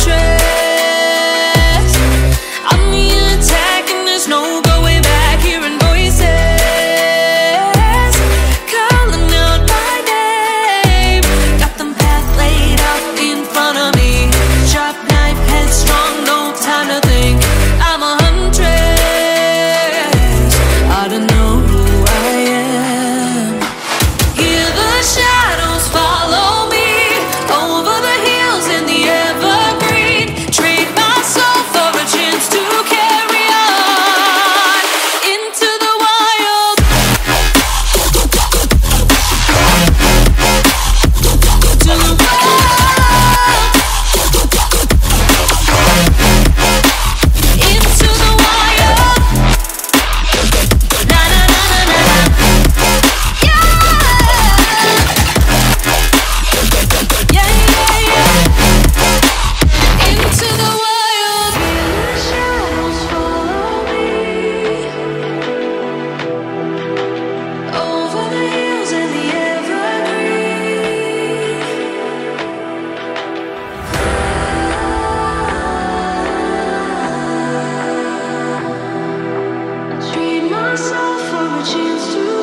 trip. myself for a chance to